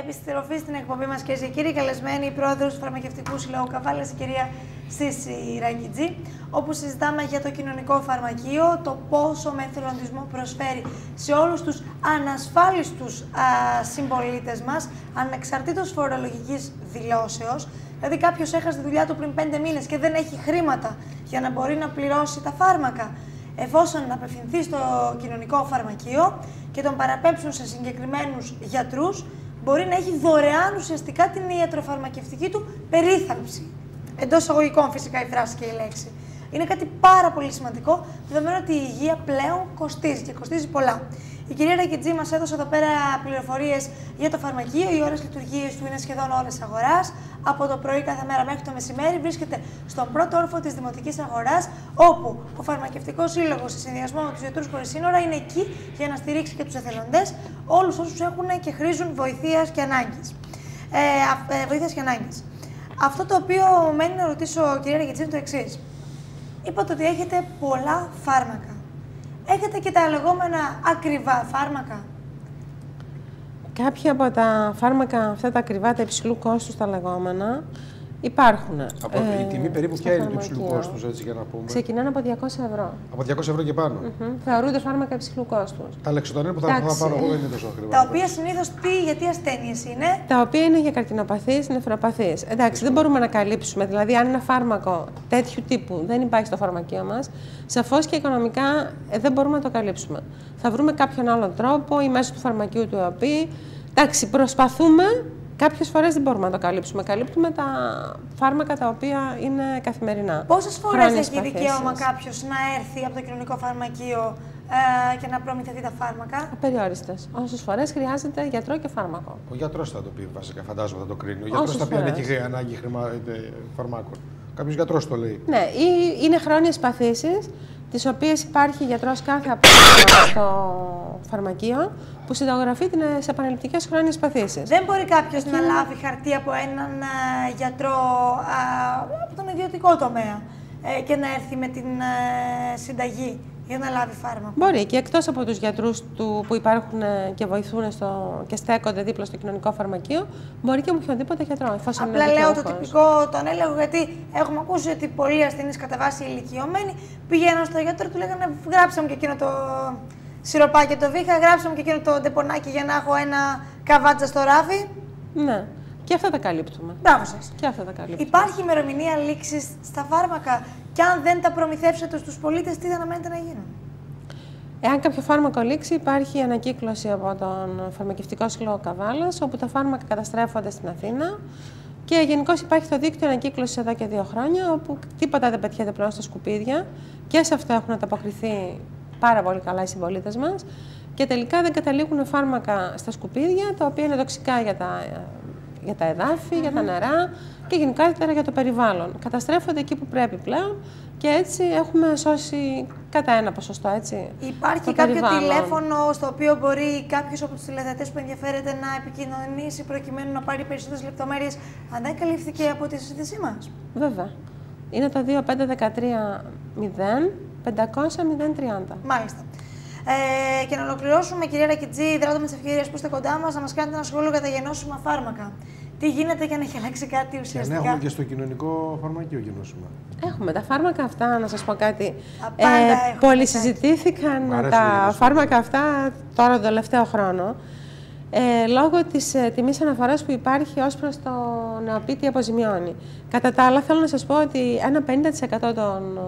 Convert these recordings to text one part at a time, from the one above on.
Επιστροφή στην εκπομπή μας, κυρίες και κύριοι, καλεσμένη η πρόεδρος του Φαρμακευτικού Συλλόγου Καβάλα, η κυρία Σύση Ρακιτζή, όπου συζητάμε για το κοινωνικό φαρμακείο, το πόσο με εθελοντισμό προσφέρει σε όλους τους ανασφάλιστους συμπολίτες μας, ανεξαρτήτως φορολογικής δηλώσεως. Δηλαδή, κάποιος έχασε τη δουλειά του πριν πέντε μήνες και δεν έχει χρήματα για να μπορεί να πληρώσει τα φάρμακα. Εφόσον απευθυνθεί στο κοινωνικό φαρμακείο και τον παραπέμψουν σε συγκεκριμένους γιατρούς, μπορεί να έχει δωρεάν ουσιαστικά την ιατροφαρμακευτική του περίθαλψη. Εντός εισαγωγικών φυσικά η φράση και η λέξη. Είναι κάτι πάρα πολύ σημαντικό, δεδομένου ότι η υγεία πλέον κοστίζει και κοστίζει πολλά. Η κυρία Ρακετζή μας έδωσε εδώ πέρα πληροφορίες για το φαρμακείο. Οι ώρες λειτουργίας του είναι σχεδόν ώρε αγοράς. Από το πρωί κάθε μέρα μέχρι το μεσημέρι βρίσκεται στον πρώτο όρφο της Δημοτικής Αγοράς, όπου ο Φαρμακευτικός Σύλλογος, σε συνδυασμό με τους Γιατρούς Χωρίς Σύνορα, είναι εκεί για να στηρίξει και τους εθελοντές, όλους όσους έχουν και χρήζουν βοηθείας και ανάγκης. Ε, ε, βοήθειας και ανάγκης. Αυτό το οποίο μένει να ρωτήσω, κυρία Ρακετζή, είναι το εξής. Είπατε ότι έχετε πολλά φάρμακα. Έχετε και τα λεγόμενα ακριβά φάρμακα; Κάποια από τα φάρμακα αυτά τα ακριβά, τα υψηλού κόστους τα λεγόμενα, Υπάρχουν. Από, ε, η τιμή περίπου ποια είναι του υψηλού κόστους, έτσι για να πούμε; Ξεκινάνε από 200 ευρώ. Από 200 ευρώ και πάνω; Mm -hmm. Θεωρούνται φάρμακα υψηλού κόστους. Τα λεξιτονία που θα, θα πάρω εγώ δεν είναι τόσο ακριβά. Τα οποία συνήθως τι, γιατί ασθένειες είναι; Τα οποία είναι για καρκινοπαθείς, νεφροπαθείς. Εντάξει, δεν μπορούμε να καλύψουμε. Δηλαδή, αν ένα φάρμακο τέτοιου τύπου δεν υπάρχει στο φαρμακείο μας, σαφώς και οικονομικά ε, δεν μπορούμε να το καλύψουμε. Θα βρούμε κάποιον άλλον τρόπο ή μέσω του φαρμακείου του ΕΟΠΗ. Εντάξει, προσπαθούμε Κάποιες φορές δεν μπορούμε να το καλύψουμε. Καλύπτουμε τα φάρμακα τα οποία είναι καθημερινά. Πόσες φορές έχει δικαίωμα κάποιος να έρθει από το κοινωνικό φαρμακείο ε, και να προμηθευτεί τα φάρμακα; Απεριόριστες. Όσες φορές χρειάζεται γιατρό και φάρμακο. Ο γιατρός θα το πει βασικά, φαντάζομαι θα το κρίνει. Ο γιατρός θα πει αν έχει ανάγκη χρημα... Ε, φαρμάκων. Κάποιος γιατρός το λέει. Ναι, ή είναι χρόνιες παθήσεις, τις οποίες υπάρχει γιατρός κάθε απόγευμα στο φαρμακείο που συνταγογραφεί τι επαναληπτικές χρόνιε παθήσει. Δεν μπορεί κάποιος να λάβει χαρτί από έναν γιατρό από τον ιδιωτικό τομέα ε, και να έρθει με την συνταγή για να λάβει φάρμακο. Μπορεί και εκτός από τους γιατρούς που υπάρχουν ε, και βοηθούν στο, και στέκονται δίπλα στο κοινωνικό φαρμακείο, μπορεί και με οποιοδήποτε γιατρό. Απλά λέω το τυπικό τον έλεγχο, γιατί έχουμε ακούσει ότι πολλοί ασθενείς κατά βάση ηλικιωμένοι πηγαίνουν στο γιατρό του λέγανε γράψαμε και εκείνο το σιροπάκι το βήχα, γράψαμε και εκείνο το ντεπονάκι για να έχω ένα καβάτσα στο ράφι. Ναι. Και αυτά τα καλύπτουμε. Μπράβο σας. Και αυτά τα καλύπτουμε. Υπάρχει ημερομηνία λήξης στα φάρμακα και αν δεν τα προμηθεύσετε στους πολίτες, τι θα αναμένετε να γίνουν; Εάν κάποιο φάρμακο λήξει, υπάρχει ανακύκλωση από τον Φαρμακευτικό Σύλλογο Καβάλας, όπου τα φάρμακα καταστρέφονται στην Αθήνα. Και γενικώς υπάρχει το δίκτυο ανακύκλωσης εδώ και δύο χρόνια, όπου τίποτα δεν πετιέται πλέον στα σκουπίδια. Και σε αυτό έχουν ανταποκριθεί πάρα πολύ καλά οι συμπολίτες μας. Και τελικά δεν καταλήγουν φάρμακα στα σκουπίδια, τα οποία είναι δοξικά για τα, για τα εδάφη, για τα νερά και γενικότερα για το περιβάλλον. Καταστρέφονται εκεί που πρέπει πλέον και έτσι έχουμε σώσει κατά ένα ποσοστό, έτσι. Υπάρχει κάποιο τηλέφωνο στο οποίο μπορεί κάποιος από τους τηλεθεατές που ενδιαφέρεται να επικοινωνήσει προκειμένου να πάρει περισσότερες λεπτομέρειες, αν δεν καλύφθηκε από τη συζήτησή μας; Βέβαια. Είναι το 2513 500 030. Μάλιστα. Ε, και να ολοκληρώσουμε, κυρία Ρακιτζή, δράτω με τι ευκαιρίε που είστε κοντά μας, να μας κάνετε ένα σχόλιο για τα γενώσιμα φάρμακα. Τι γίνεται για να έχει αλλάξει κάτι ουσιαστικά. Και να έχουμε και στο κοινωνικό φαρμακείο γενώσιμα. Έχουμε. Τα φάρμακα αυτά, να σας πω κάτι. Ε, πολύ συζητήθηκαν τα φάρμακα αυτά τώρα τον τελευταίο χρόνο. Ε, λόγω της ε, τιμής αναφοράς που υπάρχει ως προς το νεοπίτη αποζημιώνει. Κατά τα άλλα, θέλω να σας πω ότι ένα 50% των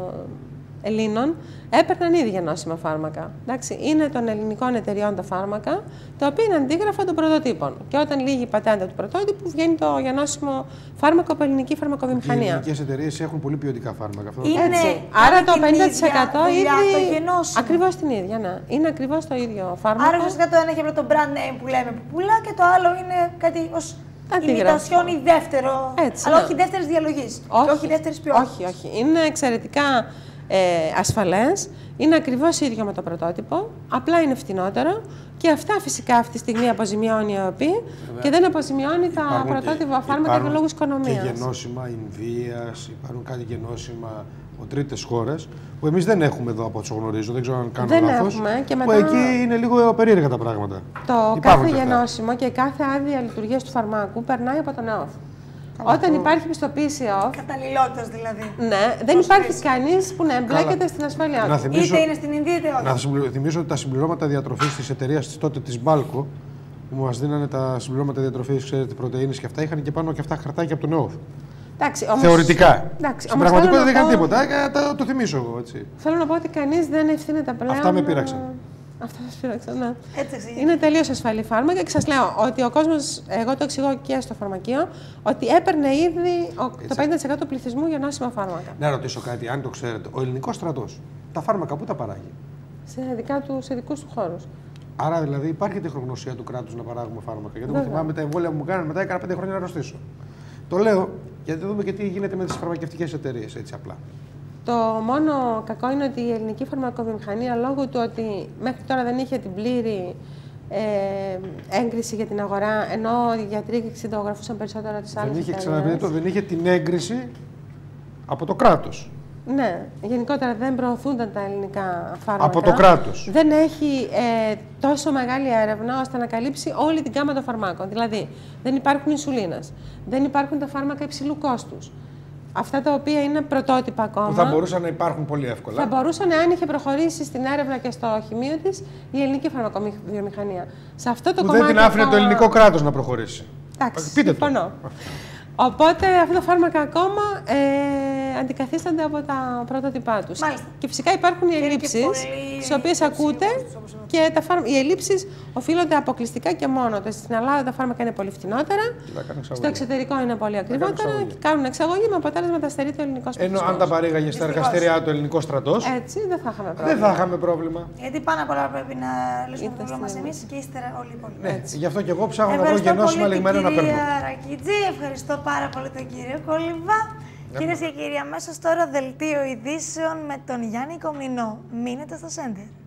Ελλήνων έπαιρναν ήδη γεννόσιμα φάρμακα. Εντάξει, είναι των ελληνικών εταιριών τα φάρμακα, τα οποία είναι αντίγραφα των πρωτοτύπων. Και όταν λύγει η πατέντα του πρωτότυπου, βγαίνει το γεννόσιμο φάρμακο από ελληνική φαρμακοβιομηχανία. Οι ελληνικές εταιρείες έχουν πολύ ποιοτικά φάρμακα. Αυτό είναι, Έτσι. Άρα το 50% ήδη. Ακριβώς την ίδια, ναι. Είναι ακριβώς το ίδιο φάρμακο. Άρα ουσιαστικά το ένα έχει το brand name που λέμε που πουλά και το άλλο είναι κάτι ως Ημιτασιόν ή δεύτερο. Έτσι, αλλά ναι. όχι δεύτερης διαλογής. Όχι, όχι δεύτερης ποιότητας. Όχι, όχι. Είναι εξαιρετικά ε, ασφαλές, είναι ακριβώς ίδιο με το πρωτότυπο, απλά είναι φτηνότερο και αυτά φυσικά αυτή τη στιγμή αποζημιώνει η ΕΟΠΗ και δεν αποζημιώνει τα πρωτότυπα φάρμακα για λόγους οικονομίας. Και γενώσιμα Ινδίας, υπάρχουν κάτι γενώσιμα από τρίτες χώρες, που εμείς δεν έχουμε εδώ από όσο γνωρίζω, δεν ξέρω αν κάνω Δεν λάθος, έχουμε και Που μετά- εκεί είναι λίγο περίεργα τα πράγματα. Το Υπάρχουν κάθε και αυτά. γενώσιμο και κάθε άδεια λειτουργίας του φαρμάκου περνάει από τον ΕΟΦ. Όταν υπάρχει πιστοποίηση ΕΟΦ, Καταλληλότητας δηλαδή. ναι, δεν υπάρχει κανείς που να εμπλέκεται Καλά. στην ασφάλειά Να του. θυμίσω, Είτε είναι στην Ινδία είτε όχι. να συμπληρω- θυμίσω ότι τα συμπληρώματα διατροφής της εταιρείας τότε της Μπάλκο, που μας δίνανε τα συμπληρώματα διατροφής, ξέρετε, πρωτενε και αυτά, είχαν και πάνω και αυτά χαρτάκια από τον ΕΟΦ. Εντάξει, όμως, Θεωρητικά. Εντάξει, Στην όμως πραγματικότητα θέλω δεν να είχαν πω- τίποτα. ε, Το, το θυμίσω εγώ έτσι. Θέλω να πω ότι κανείς δεν ευθύνεται πλέον. Αυτά με πείραξαν. Αυτά σας πείραξαν, ναι. Έτσι εξηγεί. Είναι τελείως ασφαλή φάρμακα και σας λέω ότι ο κόσμος, εγώ το εξηγώ και στο φαρμακείο, ότι έπαιρνε ήδη ο- το 50% του πληθυσμού για νόσημα φάρμακα. Να ρωτήσω κάτι, αν το ξέρετε. Ο ελληνικός στρατός, τα φάρμακα πού τα παράγει; Σε, δικά του, σε δικούς του χώρους. Άρα δηλαδή υπάρχει τεχνογνωσία του κράτους να παράγουμε φάρμακα; Γιατί εγώ Βέβαια. θυμάμαι τα εμβόλια που μου κάνανε μετά έκανα πέντε χρόνια να αρρωστήσω. Το λέω γιατί να δούμε και τι γίνεται με τις φαρμακευτικές εταιρείες έτσι απλά. Το μόνο κακό είναι ότι η ελληνική φαρμακοβιομηχανία λόγω του ότι μέχρι τώρα δεν είχε την πλήρη ε, έγκριση για την αγορά, ενώ οι γιατροί συντογραφούσαν περισσότερο τις άλλες Δεν είχε, εταιρείες. ξαναπείτε το, δεν είχε την έγκριση από το κράτος. Ναι, γενικότερα δεν προωθούνταν τα ελληνικά φάρμακα. Από το κράτος. Δεν έχει ε, τόσο μεγάλη έρευνα ώστε να καλύψει όλη την γάμα των φαρμάκων. Δηλαδή, δεν υπάρχουν ινσουλίνας, δεν υπάρχουν τα φάρμακα υψηλού κόστους. Αυτά τα οποία είναι πρωτότυπα ακόμα. Που θα μπορούσαν να υπάρχουν πολύ εύκολα. Θα μπορούσαν, αν είχε προχωρήσει στην έρευνα και στο χημείο της, η ελληνική φαρμακοβιομηχανία. Σε αυτό το που κομμάτι. δεν την άφηνε το ακόμα- ελληνικό κράτος να προχωρήσει. Εντάξει, Πείτε το. συμφωνώ. Οπότε αυτά τα φάρμακα ακόμα ε, αντικαθίστανται από τα πρωτότυπά τους. Μάλιστα. Και φυσικά υπάρχουν οι είναι και ελλείψεις, πολύ τι οποίες ακούτε. υψηλού κόστους, όπως Και τα φάρμα... οι ελλείψεις οφείλονται αποκλειστικά και μόνο. ότι Στην Ελλάδα τα φάρμακα είναι πολύ φτηνότερα, Τα έκανε εξαγωγή. στο εξωτερικό είναι πολύ ακριβότερα εξαγωγή. και κάνουν εξαγωγή με αποτέλεσμα να στερείται ο ελληνικό Ενώ αν τα παρήγαγε στα Δυστυχώς. εργαστήριά του ελληνικό στρατός, Έτσι δεν θα είχαμε πρόβλημα. δεν θα είχαμε πρόβλημα. Γιατί πάνω απ' όλα πρέπει να λύσουμε το Είτε πρόβλημα μα στην- εμείς και ύστερα όλοι οι υπόλοιποι. Ναι, γι' αυτό και εγώ ψάχνω να βρω Ευχαριστώ γενώσιμα πολύ την λιγμένα να παίρνω. κυρία Ρακιτζή, ευχαριστώ πάρα πολύ τον κύριο Κολυβά. Κυρίες και κύριοι, αμέσως τώρα δελτίο ειδήσεων με τον Γιάννη Κομινό. Μείνετε στο Σέντερ.